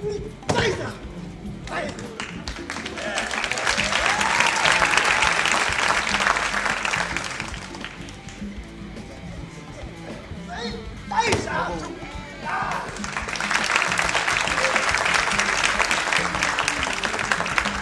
你在呢哎呀呀